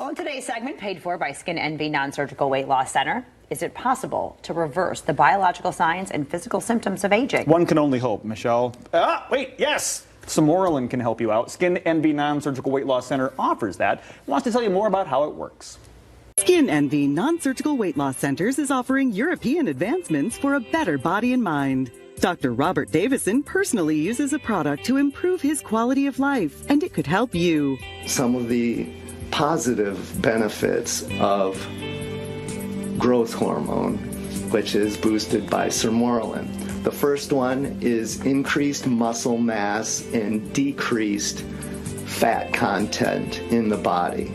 Well, in today's segment, paid for by Skin Envy Non Surgical Weight Loss Center, is it possible to reverse the biological signs and physical symptoms of aging? One can only hope, Michelle. Ah, wait, yes! Sermorelin can help you out. Skin Envy Non Surgical Weight Loss Center offers that. Wants to tell you more about how it works. Skin Envy Non Surgical Weight Loss Centers is offering European advancements for a better body and mind. Dr. Robert Davison personally uses a product to improve his quality of life, and it could help you. Some of the positive benefits of growth hormone, which is boosted by sermorelin. The first one is increased muscle mass and decreased fat content in the body.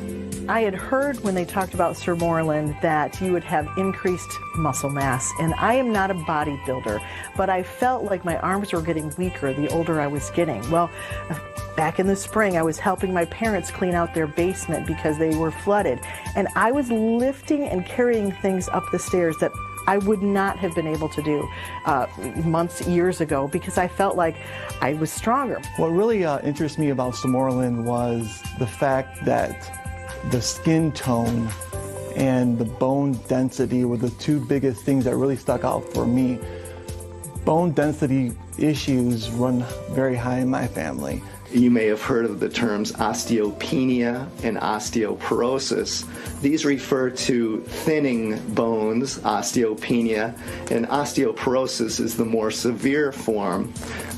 I had heard when they talked about sermorelin that you would have increased muscle mass, and I am not a bodybuilder, but I felt like my arms were getting weaker the older I was getting. Well, back in the spring, I was helping my parents clean out their basement because they were flooded, and I was lifting and carrying things up the stairs that I would not have been able to do uh, months, years ago because I felt like I was stronger. What really uh, interests me about Sermorelin was the fact that the skin tone and the bone density were the two biggest things that really stuck out for me. Bone density issues run very high in my family. You may have heard of the terms osteopenia and osteoporosis. These refer to thinning bones, osteopenia, and osteoporosis is the more severe form,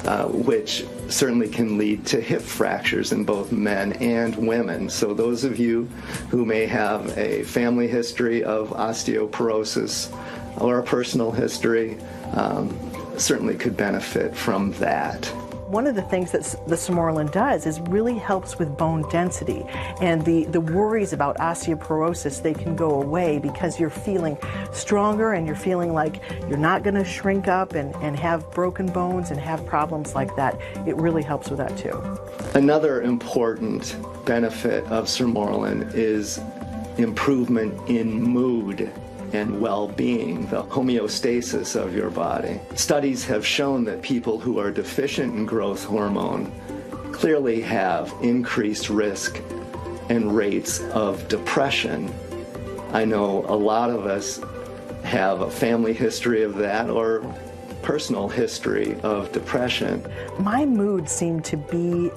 uh, which certainly can lead to hip fractures in both men and women. So, those of you who may have a family history of osteoporosis or a personal history um, certainly could benefit from that one of the things that the Sermorelin does is really helps with bone density and the, the worries about osteoporosis, they can go away because you're feeling stronger and you're feeling like you're not going to shrink up and, and have broken bones and have problems like that. It really helps with that too. Another important benefit of Sermorelin is improvement in mood and well being, the homeostasis of your body. Studies have shown that people who are deficient in growth hormone clearly have increased risk and rates of depression. I know a lot of us have a family history of that or personal history of depression. My mood seemed to be.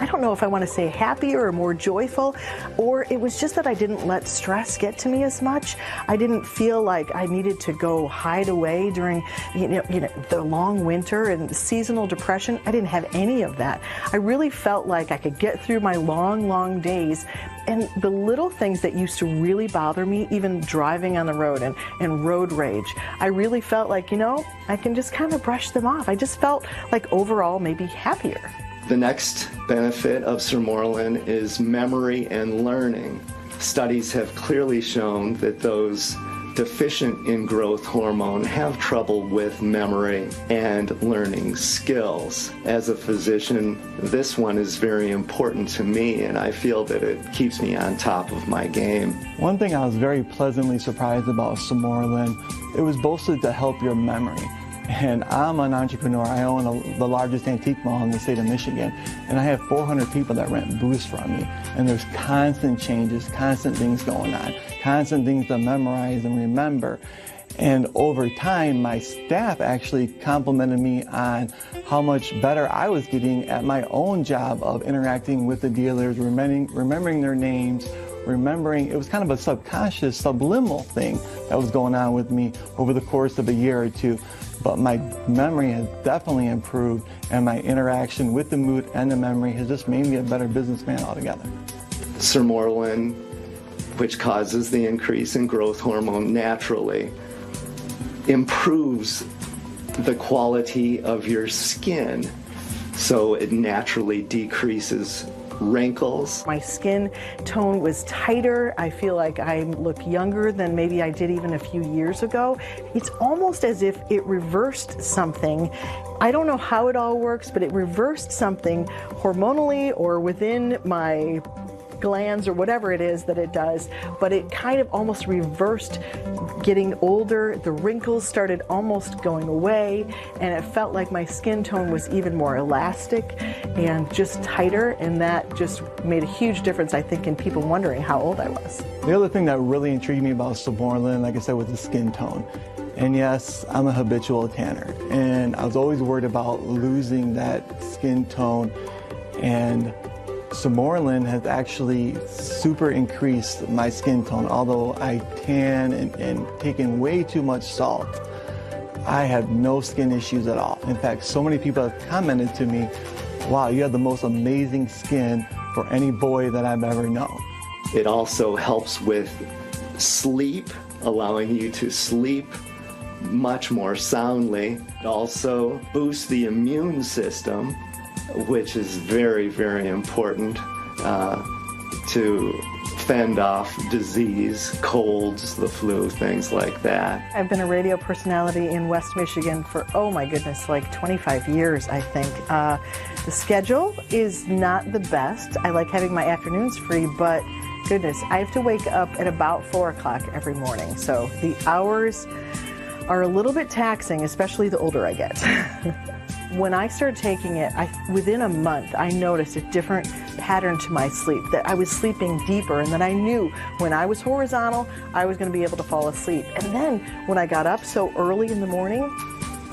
I don't know if I want to say happier or more joyful, or it was just that I didn't let stress get to me as much. I didn't feel like I needed to go hide away during you know, you know the long winter and seasonal depression. I didn't have any of that. I really felt like I could get through my long, long days and the little things that used to really bother me, even driving on the road and, and road rage, I really felt like, you know, I can just kind of brush them off. I just felt like overall maybe happier. The next benefit of sermorelin is memory and learning. Studies have clearly shown that those deficient in growth hormone have trouble with memory and learning skills. As a physician, this one is very important to me, and I feel that it keeps me on top of my game. One thing I was very pleasantly surprised about Sermorelin, it was boasted to help your memory. And I'm an entrepreneur. I own a, the largest antique mall in the state of Michigan. And I have 400 people that rent booths from me. And there's constant changes, constant things going on, constant things to memorize and remember. And over time, my staff actually complimented me on how much better I was getting at my own job of interacting with the dealers, remembering, remembering their names, remembering it was kind of a subconscious, subliminal thing that was going on with me over the course of a year or two but my memory has definitely improved and my interaction with the mood and the memory has just made me a better businessman altogether. Sir Sermorelin, which causes the increase in growth hormone naturally, improves the quality of your skin. So it naturally decreases wrinkles. My skin tone was tighter. I feel like I look younger than maybe I did even a few years ago. It's almost as if it reversed something. I don't know how it all works, but it reversed something hormonally or within my glands or whatever it is that it does, but it kind of almost reversed getting older. The wrinkles started almost going away, and it felt like my skin tone was even more elastic and just tighter, and that just made a huge difference, I think, in people wondering how old I was. The other thing that really intrigued me about Sermorelin, like I said, was the skin tone. And yes, I'm a habitual tanner, and I was always worried about losing that skin tone. And Sermorelin has actually super increased my skin tone. Although I tan and, and way too much salt, I have no skin issues at all. In fact, so many people have commented to me, wow, you have the most amazing skin for any boy that I've ever known. It also helps with sleep, allowing you to sleep much more soundly. It also boosts the immune system, which is very, very important uh, to fend off disease, colds, the flu, things like that. I've been a radio personality in West Michigan for, oh my goodness, like 25 years, I think. Uh, the schedule is not the best. I like having my afternoons free, but goodness, I have to wake up at about 4 o'clock every morning. So the hours are a little bit taxing, especially the older I get. when I started taking it, I, within a month, I noticed a different pattern to my sleep, that I was sleeping deeper, and that I knew when I was horizontal, I was going to be able to fall asleep. And then when I got up so early in the morning,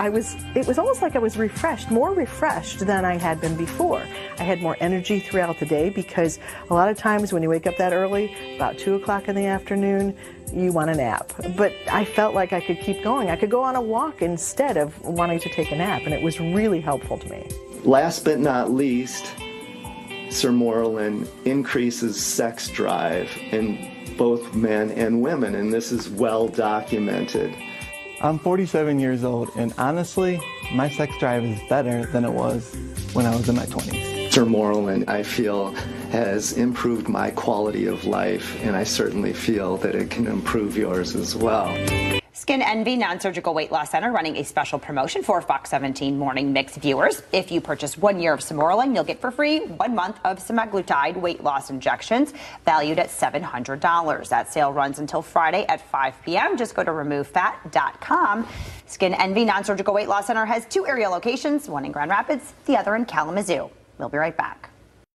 I was, it was almost like I was refreshed, more refreshed than I had been before. I had more energy throughout the day because a lot of times when you wake up that early, about 2 o'clock in the afternoon, you want a nap. But I felt like I could keep going. I could go on a walk instead of wanting to take a nap, and it was really helpful to me. Last but not least, Sermorelin increases sex drive in both men and women, and this is well documented. I'm 47 years old, and honestly, my sex drive is better than it was when I was in my 20s. Sermorelin, I feel, has improved my quality of life, and I certainly feel that it can improve yours as well. Skin Envy Non-Surgical Weight Loss Center running a special promotion for Fox 17 Morning Mix viewers. If you purchase one year of Sermorelin, you'll get for free one month of semaglutide weight loss injections valued at $700. That sale runs until Friday at 5 p.m. Just go to removefat.com. Skin Envy Non-Surgical Weight Loss Center has two area locations, one in Grand Rapids, the other in Kalamazoo. We'll be right back.